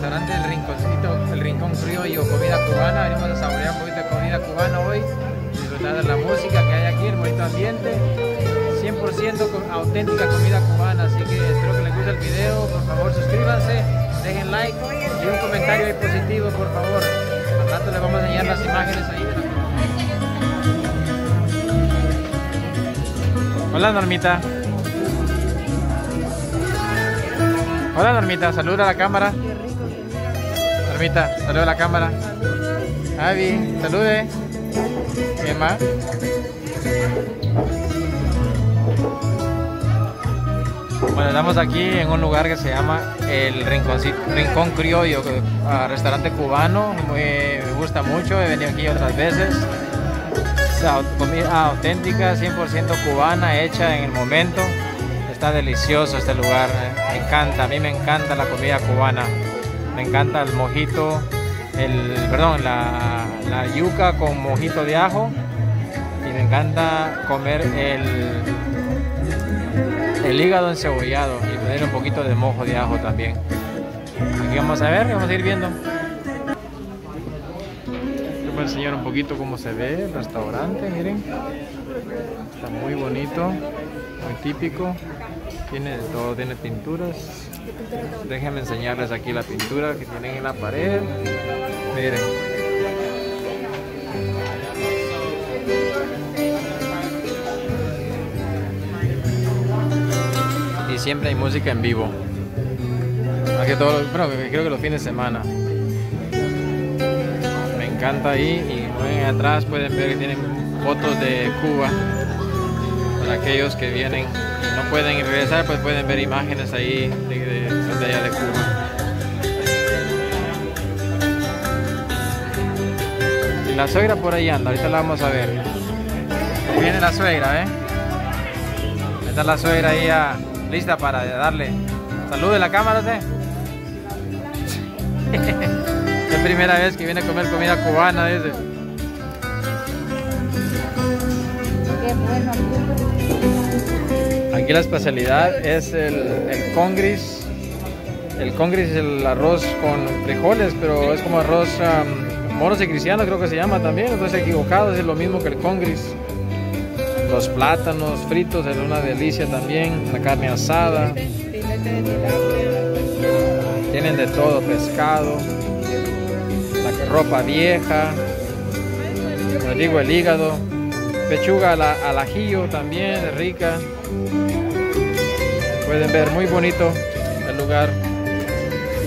restaurante El Rinconcito, El Rincón Criollo, comida cubana. Venimos a saborear un poquito de comida cubana hoy, disfrutar de la música que hay aquí, el bonito ambiente. 100% auténtica comida cubana, así que espero que les guste el video. Por favor, suscríbanse, dejen like y un comentario ahí positivo, por favor. Al rato les vamos a enseñar las imágenes ahí de la Hola Normita. Hola Normita, saluda a la cámara. Normita, saluda a la cámara. Avi, salude. ¿Quién más? Bueno, estamos aquí en un lugar que se llama el Rincón, Criollo, restaurante cubano. me gusta mucho, he venido aquí otras veces. Comida auténtica, 100% cubana, hecha en el momento. Está delicioso este lugar, eh. me encanta, a mí me encanta la comida cubana. Me encanta el mojito, el, perdón, la, la yuca con mojito de ajo. Y me encanta comer el, el hígado encebollado y poner un poquito de mojo de ajo también. Aquí vamos a ver, vamos a ir viendo. Les voy a enseñar un poquito cómo se ve el restaurante, miren. Está muy bonito, muy típico. Tiene todo, tiene pinturas. Déjenme enseñarles aquí la pintura que tienen en la pared. Miren. siempre hay música en vivo. Más todo, bueno, creo que los fines de semana. Me encanta ahí y ven atrás pueden ver que tienen fotos de Cuba. Para aquellos que vienen y no pueden regresar, pues pueden ver imágenes ahí de, allá de Cuba. Y la suegra por ahí anda, ahorita la vamos a ver. Viene la suegra, ¿eh? Está la suegra ahí a lista para darle salud en la cámara, ¿sí? es la primera vez que viene a comer comida cubana, dice. Aquí la especialidad es el, congris. El congris es el arroz con frijoles, pero es como arroz um, moros y cristianos, creo que se llama también. Estoy equivocado, es lo mismo que el congris. Los plátanos fritos es una delicia también, la carne asada. Tienen de todo, pescado, la ropa vieja, como digo, el hígado, pechuga al, ajillo también, rica. Pueden ver muy bonito el lugar.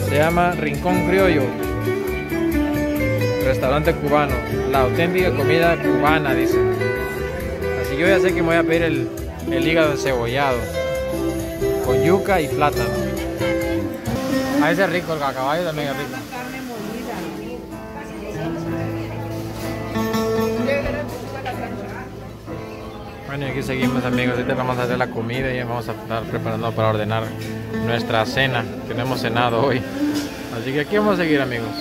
Se llama Rincón Criollo, restaurante cubano, la auténtica comida cubana, dice yo ya sé que me voy a pedir el, el hígado encebollado con yuca y plátano. A ese es rico, el cacaballo también rico. Bueno, aquí seguimos amigos, ahorita vamos a hacer la comida y vamos a estar preparando para ordenar nuestra cena, que no hemos cenado hoy. Así que aquí vamos a seguir amigos.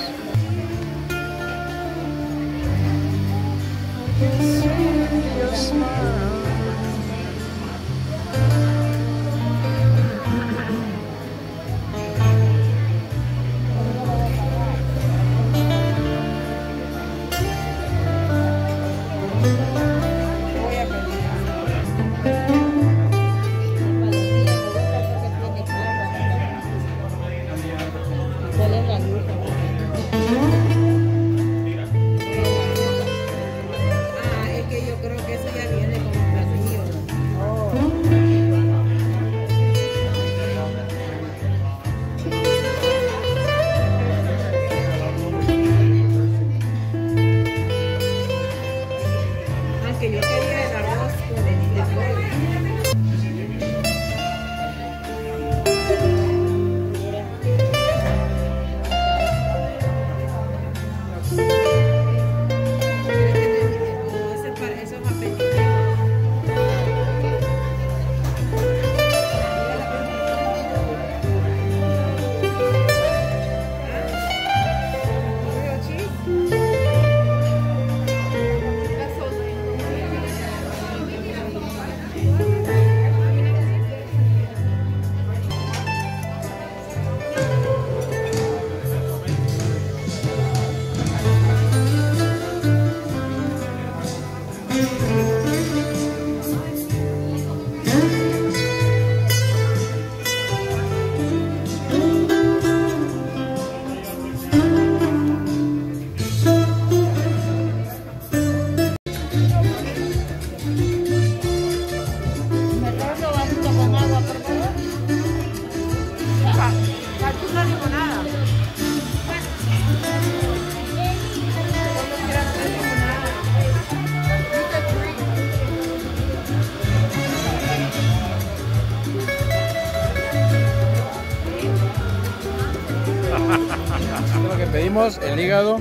Pedimos, el hígado,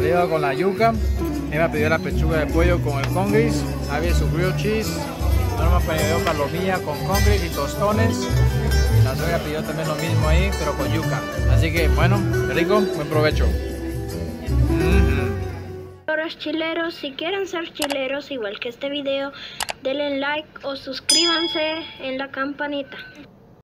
el con la yuca. Emma pidió la pechuga de pollo con el congris, había su grilled cheese, Norma pidió palomilla con congris y tostones. La suegra pidió también lo mismo ahí, pero con yuca. Así que bueno, rico, buen provecho. Chileros, si quieren ser chileros igual que este video, denle like o suscríbanse en la campanita.